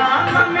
Ram, Ram, Ram.